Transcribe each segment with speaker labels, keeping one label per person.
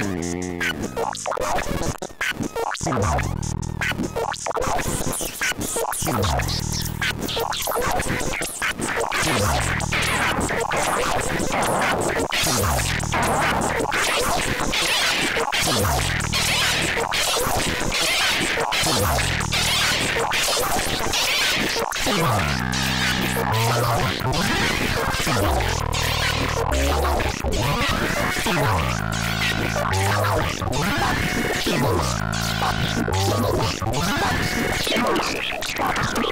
Speaker 1: Come on. Thank you.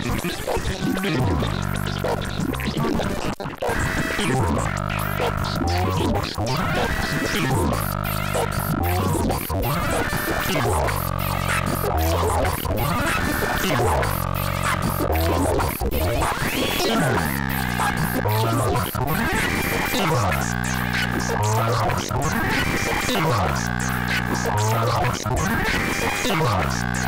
Speaker 1: It was.